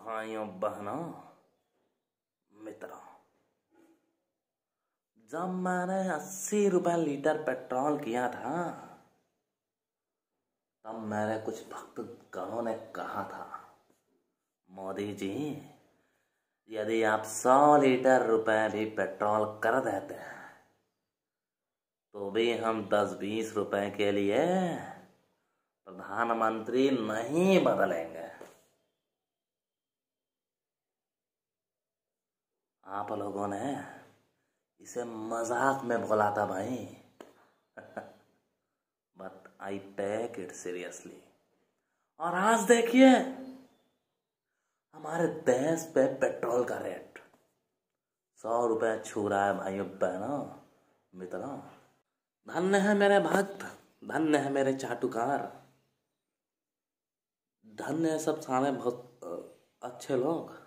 भाइयों, बहनों, मित्रों, जब मैंने अस्सी रुपए लीटर पेट्रोल किया था, तब मेरे कुछ भक्त गणों ने कहा था, मोदी जी, यदि आप सौ लीटर रुपए भी पेट्रोल कर देते हैं तो भी हम दस बीस रुपए के लिए प्रधानमंत्री नहीं बदलेंगे। आप लोगों ने इसे मज़ाक में बोला था भाई। But I take it seriously और आज देखिए, हमारे देश पे पेट्रोल का रेट सौ रुपए छू रहा है भाइयों, बहनों, मित्रों। धन्य है मेरे भक्त, धन्य है मेरे चाटुकार। धन्य है सब सारे बहुत अच्छे लोग।